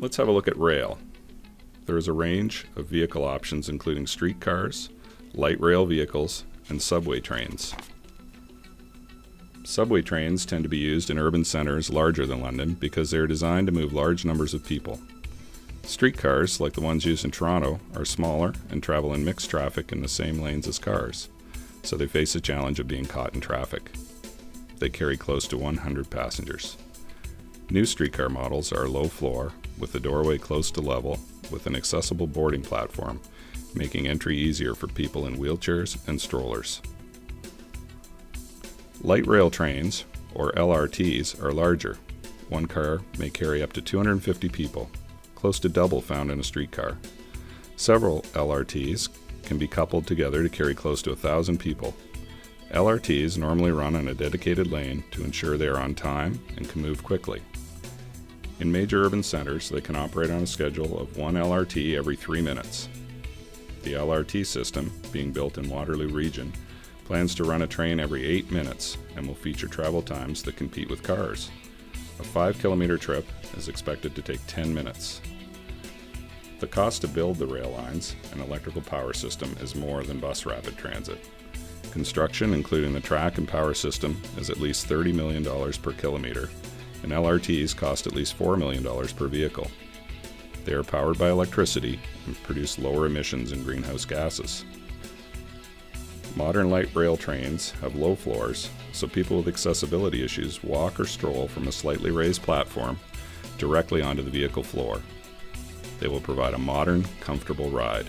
Let's have a look at rail. There is a range of vehicle options including streetcars, light rail vehicles, and subway trains. Subway trains tend to be used in urban centers larger than London because they are designed to move large numbers of people. Streetcars, like the ones used in Toronto, are smaller and travel in mixed traffic in the same lanes as cars, so they face the challenge of being caught in traffic. They carry close to 100 passengers. New streetcar models are low floor, with the doorway close to level, with an accessible boarding platform, making entry easier for people in wheelchairs and strollers. Light rail trains, or LRTs, are larger. One car may carry up to 250 people, close to double found in a streetcar. Several LRTs can be coupled together to carry close to 1,000 people. LRTs normally run in a dedicated lane to ensure they are on time and can move quickly. In major urban centers, they can operate on a schedule of one LRT every three minutes. The LRT system, being built in Waterloo Region, plans to run a train every 8 minutes and will feature travel times that compete with cars. A 5 kilometer trip is expected to take 10 minutes. The cost to build the rail lines and electrical power system is more than bus rapid transit. Construction, including the track and power system, is at least $30 million per kilometer, and LRTs cost at least $4 million per vehicle. They are powered by electricity and produce lower emissions in greenhouse gases. Modern light rail trains have low floors, so people with accessibility issues walk or stroll from a slightly raised platform directly onto the vehicle floor. They will provide a modern, comfortable ride.